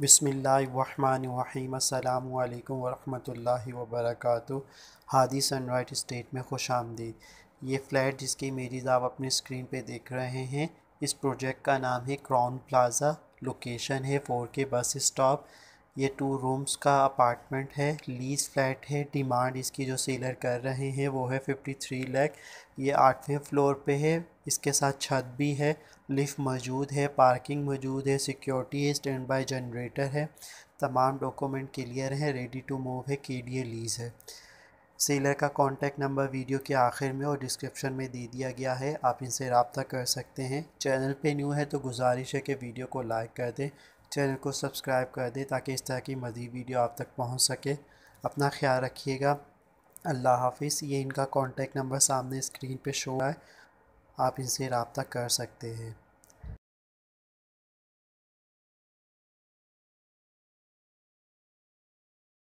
बिसमीम अल्लाम work Hadi सनराइट estate में खुश आमदीद। ये फ़्लैट जिसकी इमेज आप अपने स्क्रीन पे देख रहे हैं, इस प्रोजेक्ट का नाम है क्रॉन प्लाज़ा। लोकेशन है फोर के बस स्टॉप। ये टू रूम्स का अपार्टमेंट है लीज फ्लैट है डिमांड इसकी जो सेलर कर रहे हैं वो है फिफ्टी थ्री लैख ये आठवें फ्लोर पे है, इसके साथ छत भी है लिफ्ट मौजूद है पार्किंग मौजूद है सिक्योरिटी है स्टैंड बाई जनरेटर है. तमाम डॉक्यूमेंट क्लियर है रेडी टू मूव है, के डी लीज है. सेलर का कॉन्टैक्ट नंबर वीडियो के आखिर में और डिस्क्रिप्शन में दे दिया गया है, आप इनसे रबता कर सकते हैं. चैनल पे न्यू है तो गुजारिश है कि वीडियो को लाइक कर दें चैनल को सब्सक्राइब कर दें ताकि इस तरह की मज़ीद वीडियो आप तक पहुँच सके। अपना ख्याल रखिएगा। अल्लाह हाफिज़। ये इनका कॉन्टेक्ट नंबर सामने स्क्रीन पर शो है। आप इनसे रबता कर सकते हैं।